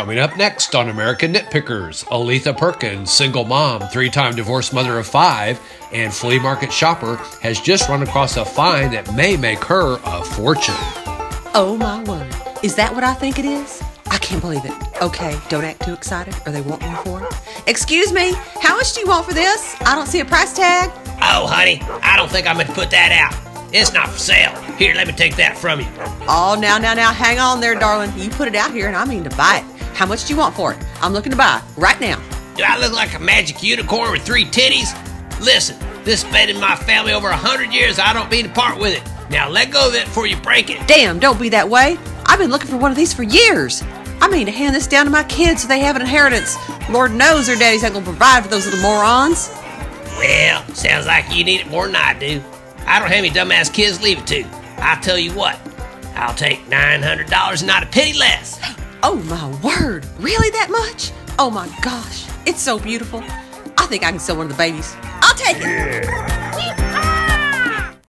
Coming up next on American Nitpickers, Aletha Perkins, single mom, three time divorced mother of five, and flea market shopper has just run across a find that may make her a fortune. Oh my word. Is that what I think it is? I can't believe it. Okay, don't act too excited or they won't more for it. Excuse me, how much do you want for this? I don't see a price tag. Oh, honey, I don't think I'm going to put that out. It's not for sale. Here, let me take that from you. Oh, now, now, now, hang on there, darling. You put it out here and I mean to buy it. How much do you want for it? I'm looking to buy right now. Do I look like a magic unicorn with three titties? Listen, this has been in my family over a hundred years. I don't mean to part with it. Now let go of it before you break it. Damn, don't be that way. I've been looking for one of these for years. I mean to hand this down to my kids so they have an inheritance. Lord knows their daddy's not gonna provide for those little morons. Well, sounds like you need it more than I do. I don't have any dumbass kids leave it to. I'll tell you what, I'll take $900 and not a penny less. Oh my word, really that much? Oh my gosh, it's so beautiful. I think I can sell one of the babies. I'll take it.